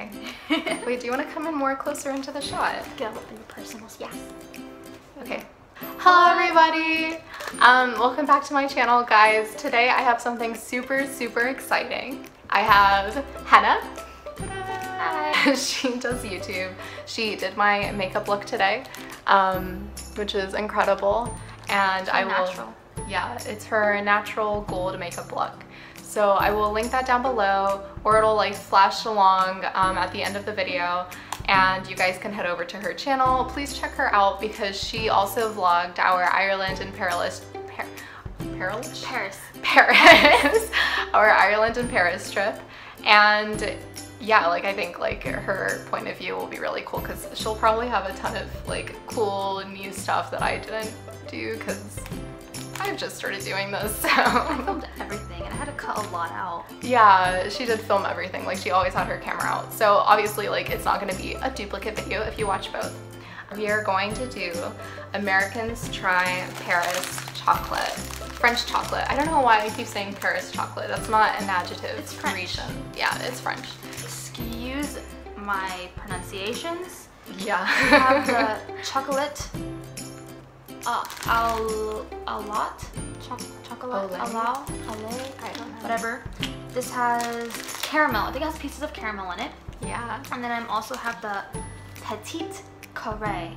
Okay. Wait, do you want to come in more closer into the shot? Get a little bit personal space. Okay. Hello everybody! Um, welcome back to my channel guys. Today I have something super, super exciting. I have Henna. Hi. she does YouTube. She did my makeup look today, um, which is incredible. And I will, natural. yeah, it's her natural gold makeup look. So I will link that down below or it'll like flash along um, at the end of the video and you guys can head over to her channel. Please check her out because she also vlogged our Ireland and Paris, Par Paris? Paris. Paris, our Ireland and Paris trip. And yeah, like I think like her point of view will be really cool because she'll probably have a ton of like cool new stuff that I didn't do because I've just started doing this. So. I filmed everything and I had to cut a lot out. yeah, she did film everything. Like she always had her camera out. So obviously like it's not going to be a duplicate video if you watch both. We are going to do Americans Try Paris Chocolate. French chocolate. I don't know why I keep saying Paris chocolate. That's not an adjective. It's French. Region. Yeah, it's French. Excuse my pronunciations. Yeah. We have the chocolate. Uh, al, a lot? Choc chocolate? Olé. Allow? Olé? I don't know. Whatever. This has caramel. I think it has pieces of caramel in it. Yeah. And then I also have the petite carré.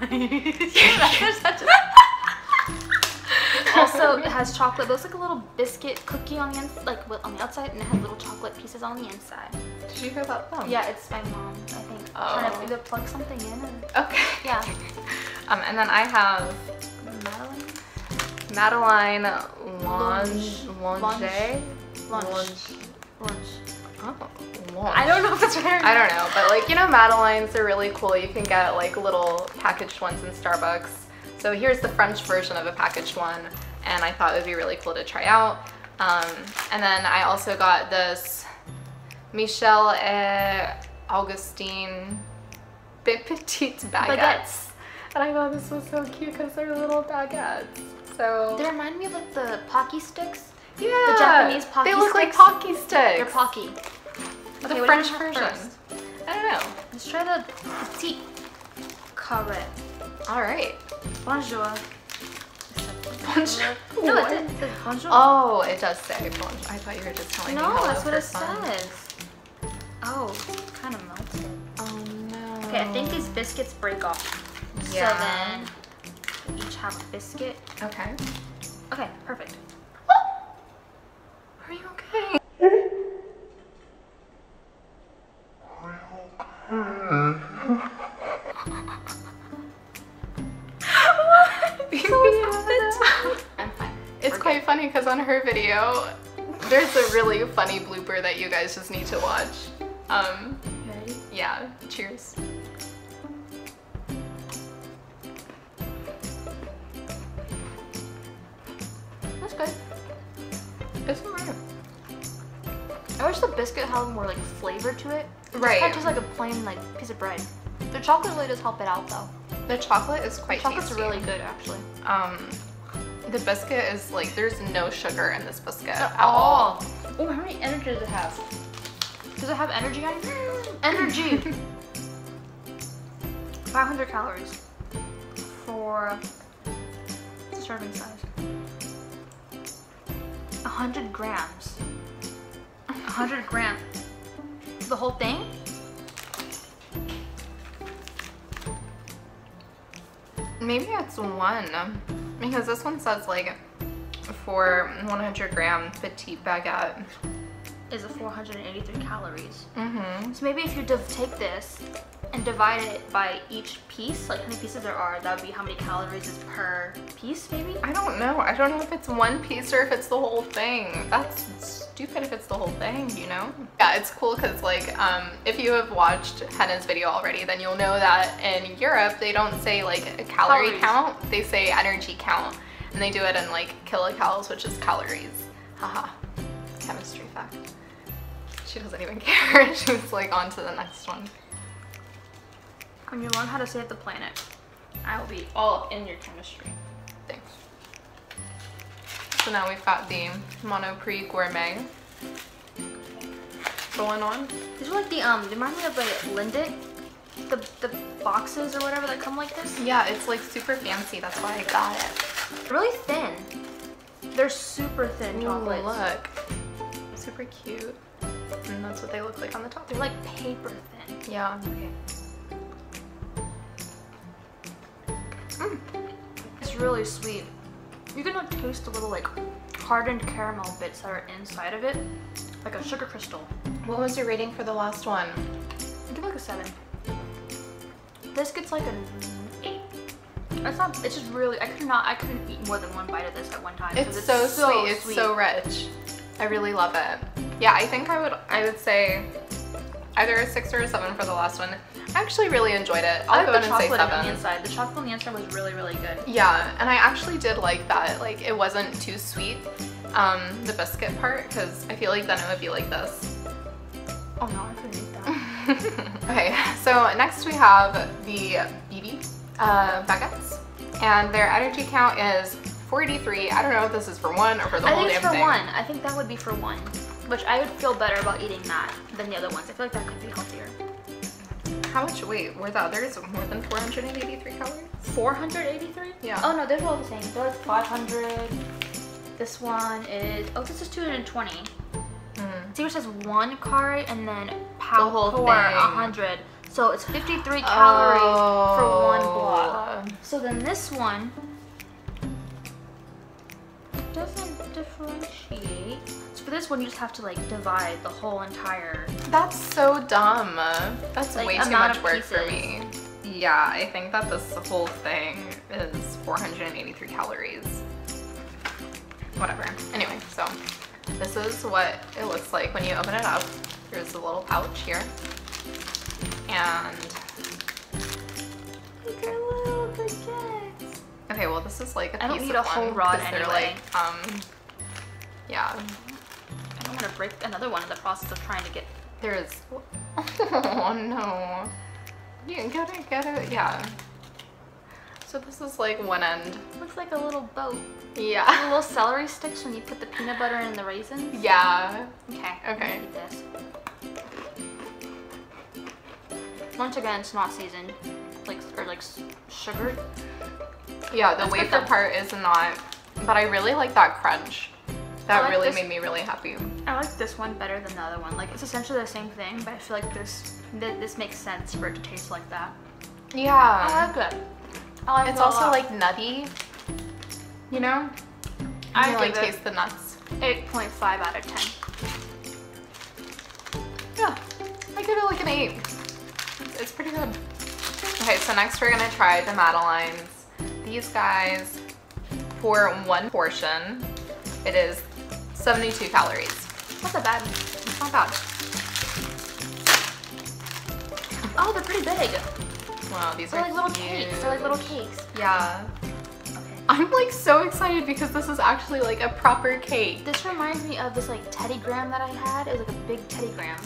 also, it has chocolate. It looks like a little biscuit cookie on the ins- like on the outside, and it has little chocolate pieces on the inside. Did you hear that thumb? Yeah, it's my mom. I think trying to Oh. either plug something in. Or, Okay. yeah, Um, and then I have Madeline. Madeline Lunge. Lange. Lange. Lunch. Lunch. Oh, Lange. I don't know if it's right. I don't know, but like, you know, Madeleines are really cool. You can get like little packaged ones in Starbucks. So here's the French version of a packaged one, and I thought it would be really cool to try out. Um, and then I also got this Michel et Augustine Petites Baguettes. Baguettes. And I thought this was so cute because they're little baguettes. So They remind me of like the Pocky sticks. yeah, The Japanese Pocky sticks. They look like? Pocky sticks. They're Pocky. The Okay, what French version. first? I don't know. Let's try the petite carré. All right. Bonjour. Bonjour. No, What? it, it bonjour. Oh, it does say bonjour. I thought you were just telling me no, that's what it fun. says. Oh, kind of melted. Oh no. Okay, I think these biscuits break off. Yeah. So then we each have a biscuit. Okay. Okay, perfect. Are you okay? I'm fine. It's We're quite funny because on her video, there's a really funny blooper that you guys just need to watch. Um, yeah. Cheers. It's alright. I wish the biscuit had more like flavor to it. Right. It's kind just like a plain like piece of bread. The chocolate really does help it out though. The chocolate is quite The chocolate's tasty. really good actually. Um, the biscuit is like there's no sugar in this biscuit at all. Oh, how many energy does it have? Does it have energy on it? Energy! 500 calories for serving size. 100 grams. 100 grams. The whole thing? Maybe it's one because this one says like for 100 gram petite baguette. Is a 483 calories. Mm-hmm. So maybe if you take this and divide it by each piece, like how many pieces there are, that would be how many calories is per piece, maybe? I don't know. I don't know if it's one piece or if it's the whole thing. That's stupid if it's the whole thing, you know? Yeah, it's cool because like um, if you have watched Henna's video already, then you'll know that in Europe they don't say like a calorie Calories. count. They say energy count, and they do it in like kilocalories, which is calories. Haha. Chemistry fact. She doesn't even care. She's like on to the next one. When you learn how to save the planet, I will be all up in your chemistry. Thanks. So now we've got the Monoprix Gourmet. going on. These are like the um. They remind me of like Lindt, the the boxes or whatever that come like this. Yeah, it's like super fancy. That's why I got it. Really thin. They're super thin Ooh, look. Super cute. And that's what they look like on the top. They're like paper thin. Yeah. Okay. Mm. It's really sweet. You can like, taste the little like hardened caramel bits that are inside of it, like a sugar crystal. What was your rating for the last one? I give it like a seven. This gets like an eight. It's not. It's just really. I could not. I couldn't eat more than one bite of this at one time. It's, so, sweet. It's so rich. I really love it. Yeah, I think I would I would say either a six or a seven for the last one. I actually really enjoyed it. I'll I go like in the and say chocolate on the inside. The chocolate on the inside was really, really good. Yeah, and I actually did like that. Like it wasn't too sweet, um, the biscuit part, because I feel like then it would be like this. Oh no, I couldn't eat that. okay, so next we have the BB uh, baguettes, and their energy count is 43. I don't know if this is for one or for the I whole think it's damn for one. I think that would be for one, which I would feel better about eating that than the other ones. I feel like that could be healthier. How much? Wait, were the others more than 483 calories? 483? Yeah. Oh no, they're all the same. They're like 500. This one is, oh, this is 220. Mm. See, it says one calorie and then pound whole for 100. So it's 53 calories for one block. Oh. So then this one it doesn't differentiate. For this one, you just have to like divide the whole entire. That's so dumb. That's Like, way too much work for me. Yeah, I think that this whole thing is 483 calories. Whatever. Anyway, so this is what it looks like when you open it up. Here's the little pouch here. And Look at little okay, well this is like a I don't need a whole rod anyway. like um yeah. I don't want to break another one in the process of trying to get. There's oh no. You get it, get it, yeah. So this is like one end. Looks like a little boat. Yeah. little celery sticks when you put the peanut butter and the raisins. Yeah. Okay. Okay. Gonna eat this. Once again, it's not seasoned, like or like s- sugared. Yeah, the good wafer part is not, but I really like that crunch. That like really this- made me really happy. I like this one better than the other one. Like it's essentially the same thing, but I feel like this th- this makes sense for it to taste like that. I Yeah. like it. I like It's it also lot. like nutty, you know? I like taste the nuts. 8.5 out of 10. Yeah, I give it like an eight. It's, it's pretty good. Okay, so next we're gonna try the Madelines. These guys, for one portion, it is 72 calories. Not that bad. It's not bad. Oh, they're pretty big. Wow, these They're are like little cute. cakes. They're like little cakes. Yeah. Okay. I'm like so excited because this is actually like a proper cake. This reminds me of this like Teddy Graham that I had. It was like a big Teddy Graham,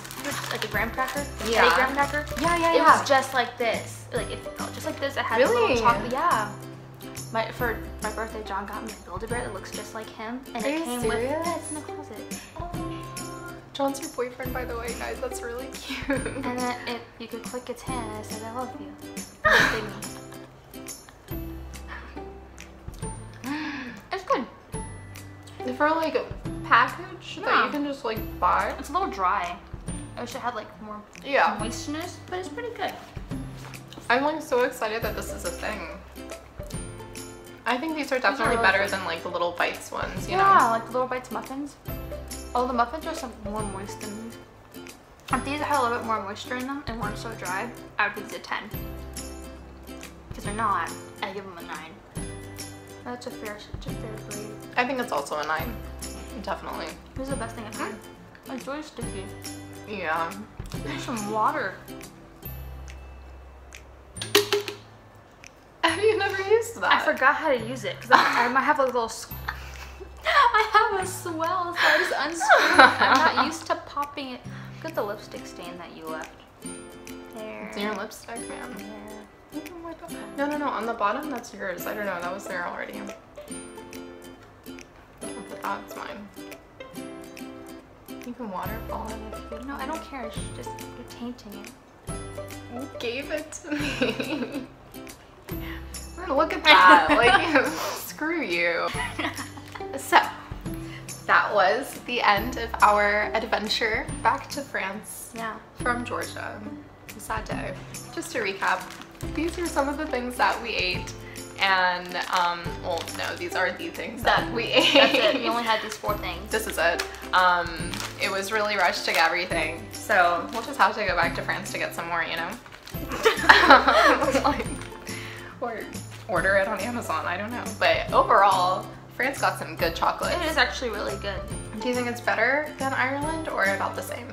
like a graham cracker. Yeah. Teddy Graham cracker. Yeah, yeah, yeah. It was just like this. Like it felt just like this. It had a Really? little chocolate. Yeah. My for my birthday, John got me a Build-A-Bear that looks just like him, and Are it you came serious? with. Yeah, it's in the closet. John's your boyfriend, by the way, guys. That's really cute. And then it, you could click its hand, and it said, "I love you." And it. It's good. For like a package that you can just like buy. It's a little dry. I wish it had like more Yeah. moistness, but it's pretty good. I'm like so excited that this is a thing. I think these are are definitely really better good. than like the little bites ones, you yeah, know? like the little bites muffins. Oh, the muffins are some more moist than these. If these had a little bit more moisture in them and weren't so dry, I would give these a 10. Because they're not, I give them a 9. That's a fair, such a fair grade. I think it's also a nine. Definitely. This is the best thing I've had. Mm. It's really sticky. Yeah. There's some water. Have you never used that? I forgot how to use it because I, I might have a little. I have a swell, so I just unscrewed. it. I'm not used to popping it. Look at the lipstick stain that you left. There. It's your lipstick, man. Oh. No, no, no. On the bottom, that's yours. I don't know. That was there already. I'll put that. It's mine. You can waterfall it if you No, I don't care. It's just you're tainting it. You gave it to me. Look at that. like, screw you. So, that was the end of our adventure back to France Yeah. from Georgia. Sad day. Just to recap, these are some of the things that we ate. And, um, well, no, these are the things that, That- we ate. That's it. We only had these four things. this is it. Um, it was really rushed to get everything. So we'll just have to go back to France to get some more, you know? Like, or order it on Amazon, I don't know. But overall, France got some good chocolate. It is actually really good. Do you think it's better than Ireland or about the same?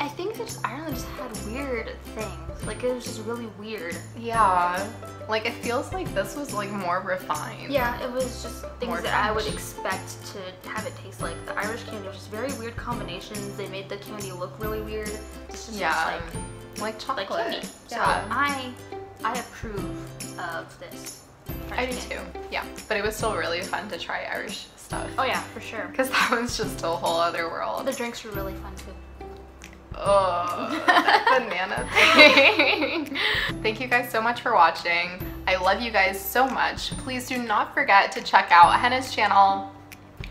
I think that just Ireland just had weird things. Like it was just really weird. Yeah. Like it feels like this was like more refined. Yeah, it was just things More that I would expect to have it taste like. The Irish candy was just very weird combinations. They made the candy look really weird. It's just Yeah. like Like like chocolate. candy. So Yeah. I I approve of this. French I do too. Yeah. But it was still really fun to try Irish stuff. Oh yeah, for sure. Because that was just a whole other world. The drinks were really fun too. Oh, that banana thing. Thank you guys so much for watching. I love you guys so much. Please do not forget to check out Henna's channel.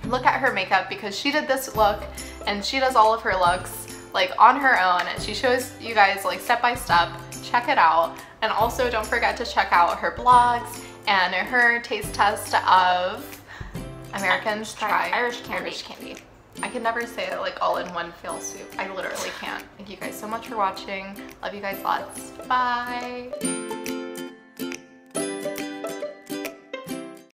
Look at her makeup because she did this look and she does all of her looks like on her own. And she shows you guys like step by step. Check it out. And also don't forget to check out her blogs and her taste test of Americans Try try Irish candy. Irish candy. I can never say it like all in one fell swoop. I literally can't. Thank you guys so much for watching. Love you guys lots. Bye.